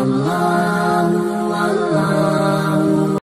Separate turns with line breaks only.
Allah